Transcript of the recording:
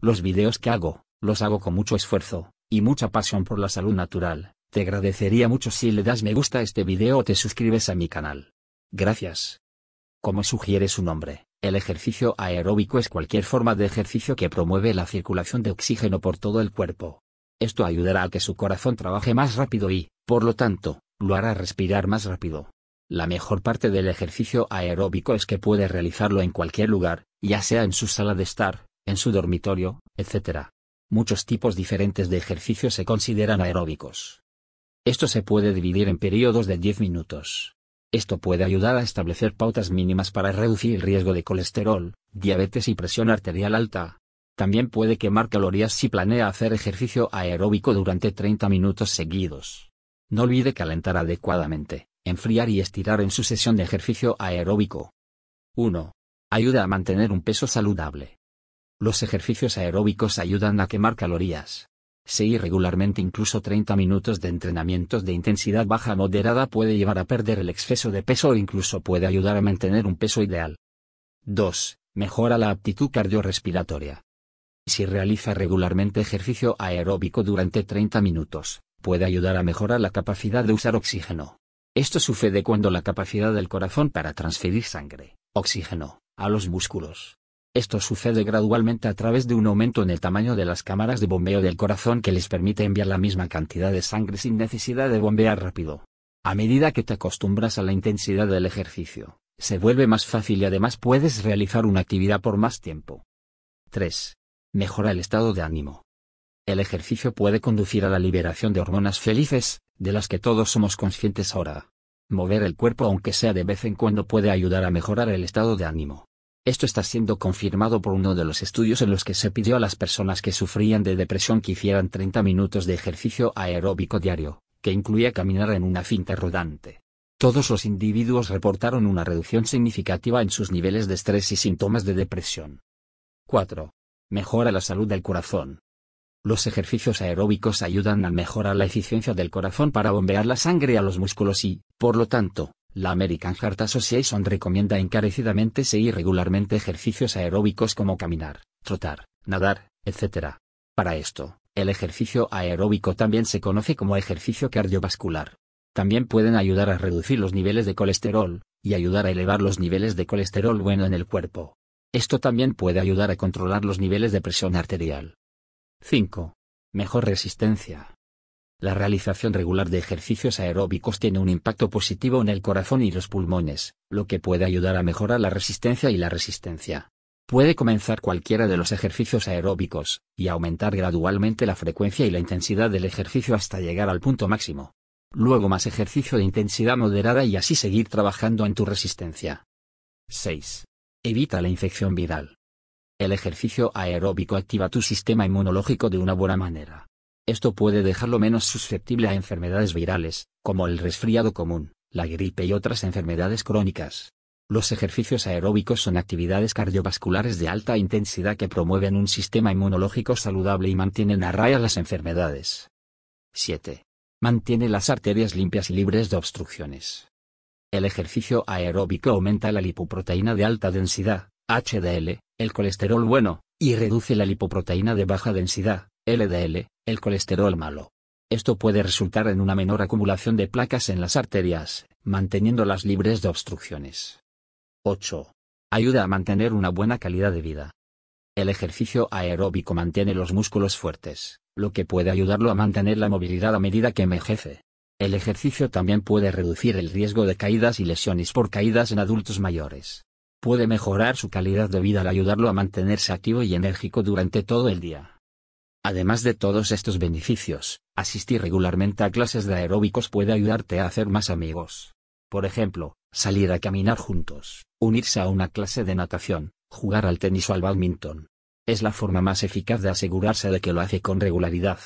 Los videos que hago, los hago con mucho esfuerzo, y mucha pasión por la salud natural. Te agradecería mucho si le das me gusta a este video o te suscribes a mi canal. Gracias. Como sugiere su nombre, el ejercicio aeróbico es cualquier forma de ejercicio que promueve la circulación de oxígeno por todo el cuerpo. Esto ayudará a que su corazón trabaje más rápido y, por lo tanto, lo hará respirar más rápido. La mejor parte del ejercicio aeróbico es que puede realizarlo en cualquier lugar, ya sea en su sala de estar, en su dormitorio, etc. Muchos tipos diferentes de ejercicios se consideran aeróbicos. Esto se puede dividir en periodos de 10 minutos. Esto puede ayudar a establecer pautas mínimas para reducir el riesgo de colesterol, diabetes y presión arterial alta. También puede quemar calorías si planea hacer ejercicio aeróbico durante 30 minutos seguidos. No olvide calentar adecuadamente, enfriar y estirar en su sesión de ejercicio aeróbico. 1. Ayuda a mantener un peso saludable. Los ejercicios aeróbicos ayudan a quemar calorías. Seguir regularmente incluso 30 minutos de entrenamientos de intensidad baja moderada puede llevar a perder el exceso de peso o incluso puede ayudar a mantener un peso ideal. 2. Mejora la aptitud cardiorrespiratoria. Si realiza regularmente ejercicio aeróbico durante 30 minutos, puede ayudar a mejorar la capacidad de usar oxígeno. Esto sucede cuando la capacidad del corazón para transferir sangre, oxígeno, a los músculos. Esto sucede gradualmente a través de un aumento en el tamaño de las cámaras de bombeo del corazón que les permite enviar la misma cantidad de sangre sin necesidad de bombear rápido. A medida que te acostumbras a la intensidad del ejercicio, se vuelve más fácil y además puedes realizar una actividad por más tiempo. 3. Mejora el estado de ánimo. El ejercicio puede conducir a la liberación de hormonas felices, de las que todos somos conscientes ahora. Mover el cuerpo aunque sea de vez en cuando puede ayudar a mejorar el estado de ánimo. Esto está siendo confirmado por uno de los estudios en los que se pidió a las personas que sufrían de depresión que hicieran 30 minutos de ejercicio aeróbico diario, que incluía caminar en una cinta rodante. Todos los individuos reportaron una reducción significativa en sus niveles de estrés y síntomas de depresión. 4. Mejora la salud del corazón. Los ejercicios aeróbicos ayudan a mejorar la eficiencia del corazón para bombear la sangre a los músculos y, por lo tanto, la American Heart Association recomienda encarecidamente seguir regularmente ejercicios aeróbicos como caminar, trotar, nadar, etc. Para esto, el ejercicio aeróbico también se conoce como ejercicio cardiovascular. También pueden ayudar a reducir los niveles de colesterol, y ayudar a elevar los niveles de colesterol bueno en el cuerpo. Esto también puede ayudar a controlar los niveles de presión arterial. 5. Mejor resistencia. La realización regular de ejercicios aeróbicos tiene un impacto positivo en el corazón y los pulmones, lo que puede ayudar a mejorar la resistencia y la resistencia. Puede comenzar cualquiera de los ejercicios aeróbicos, y aumentar gradualmente la frecuencia y la intensidad del ejercicio hasta llegar al punto máximo. Luego más ejercicio de intensidad moderada y así seguir trabajando en tu resistencia. 6. Evita la infección viral. El ejercicio aeróbico activa tu sistema inmunológico de una buena manera. Esto puede dejarlo menos susceptible a enfermedades virales, como el resfriado común, la gripe y otras enfermedades crónicas. Los ejercicios aeróbicos son actividades cardiovasculares de alta intensidad que promueven un sistema inmunológico saludable y mantienen a raya las enfermedades. 7. Mantiene las arterias limpias y libres de obstrucciones. El ejercicio aeróbico aumenta la lipoproteína de alta densidad, HDL, el colesterol bueno, y reduce la lipoproteína de baja densidad, LDL, el colesterol malo. Esto puede resultar en una menor acumulación de placas en las arterias, manteniéndolas libres de obstrucciones. 8. Ayuda a mantener una buena calidad de vida. El ejercicio aeróbico mantiene los músculos fuertes, lo que puede ayudarlo a mantener la movilidad a medida que envejece. El ejercicio también puede reducir el riesgo de caídas y lesiones por caídas en adultos mayores puede mejorar su calidad de vida al ayudarlo a mantenerse activo y enérgico durante todo el día. Además de todos estos beneficios, asistir regularmente a clases de aeróbicos puede ayudarte a hacer más amigos. Por ejemplo, salir a caminar juntos, unirse a una clase de natación, jugar al tenis o al badminton. Es la forma más eficaz de asegurarse de que lo hace con regularidad,